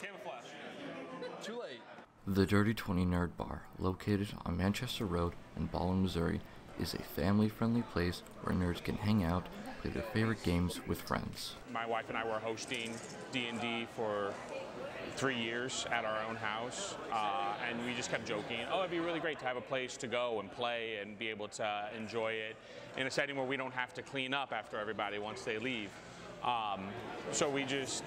Camouflage. Too late. The Dirty 20 Nerd Bar, located on Manchester Road in Ballwin, Missouri, is a family-friendly place where nerds can hang out, play their favorite games with friends. My wife and I were hosting D&D for three years at our own house, uh, and we just kept joking, oh, it'd be really great to have a place to go and play and be able to enjoy it in a setting where we don't have to clean up after everybody once they leave. Um, so we just,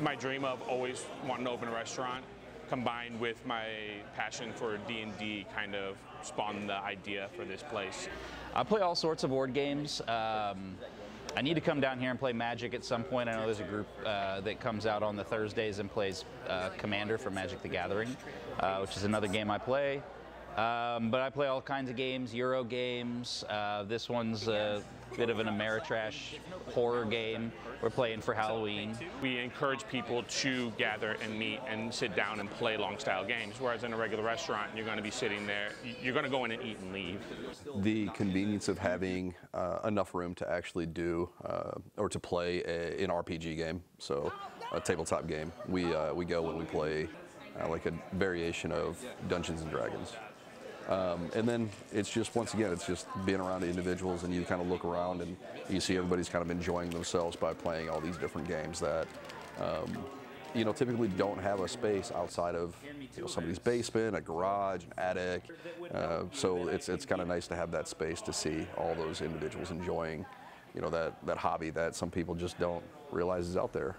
my dream of always wanting to open a restaurant combined with my passion for D&D kind of spawned the idea for this place. I play all sorts of board games. Um, I need to come down here and play Magic at some point. I know there's a group uh, that comes out on the Thursdays and plays uh, Commander for Magic the Gathering, uh, which is another game I play. Um, but I play all kinds of games, Euro games. Uh, this one's a bit of an Ameritrash horror game. We're playing for Halloween. We encourage people to gather and meet and sit down and play long style games, whereas in a regular restaurant, you're going to be sitting there, you're going to go in and eat and leave. The convenience of having uh, enough room to actually do uh, or to play a, an RPG game, so a tabletop game. We, uh, we go when we play uh, like a variation of Dungeons and Dragons. Um, and then it's just, once again, it's just being around the individuals and you kind of look around and you see everybody's kind of enjoying themselves by playing all these different games that, um, you know, typically don't have a space outside of you know, somebody's basement, a garage, an attic. Uh, so it's, it's kind of nice to have that space to see all those individuals enjoying, you know, that, that hobby that some people just don't realize is out there.